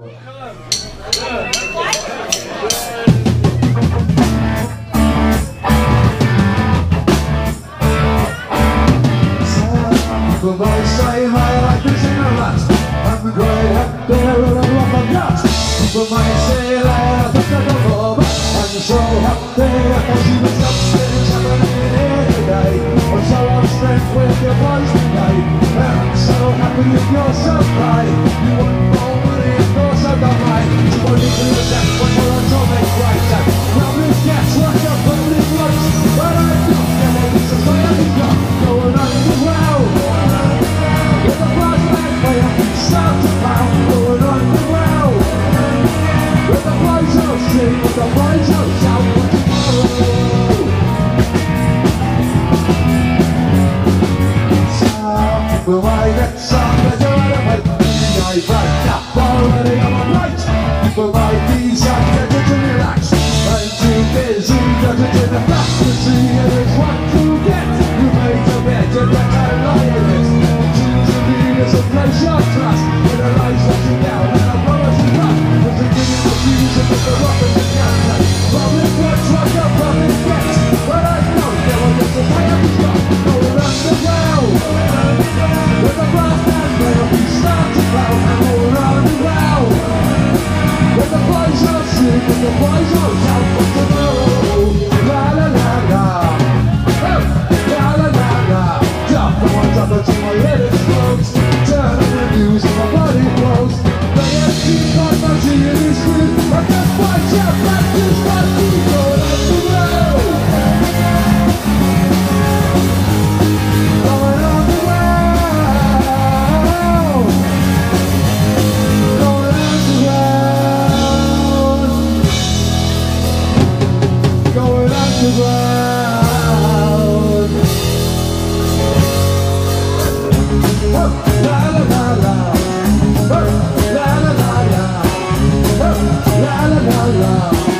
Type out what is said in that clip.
Somebody say my life is in a rut I'm going up there and I'm on nuts Somebody say like I think I'm over I'm so happy there I can see what's upstairs happening every day I'm so upset with your voice and I'm so happy with your surprise You. want Will I get some enjoyment? Be I right now, already on my right People like these, I get to relax. I'm too busy, got to do the fact to see it is what you get. You made a bed, and that I lie in it To be is a place now.